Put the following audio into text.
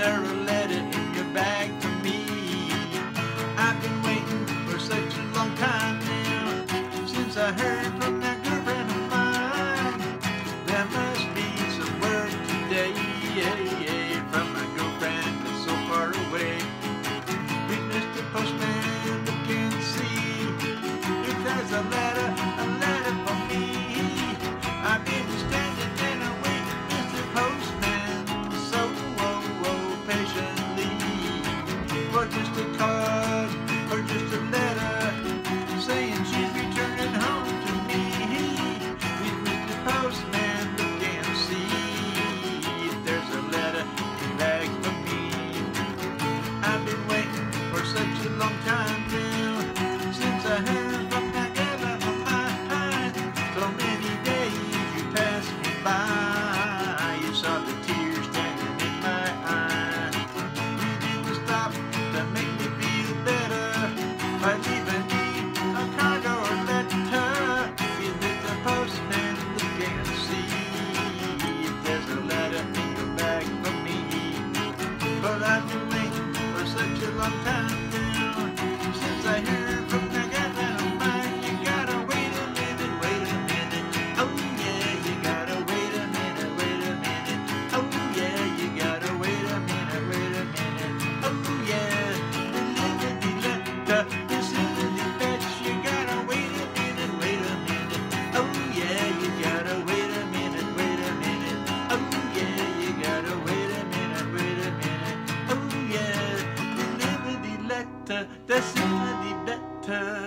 necessarily by. You saw the tears standing in my eyes. You didn't stop to make me feel better by leaving me a card or a letter. You did the postman look and see if there's a letter in your bag for me. But I've been waiting for such a long time. Oh yeah, the liberty